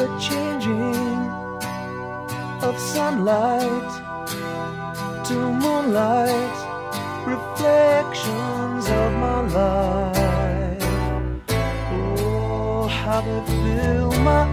The changing of sunlight to moonlight, reflections of my life. Oh, how they fill my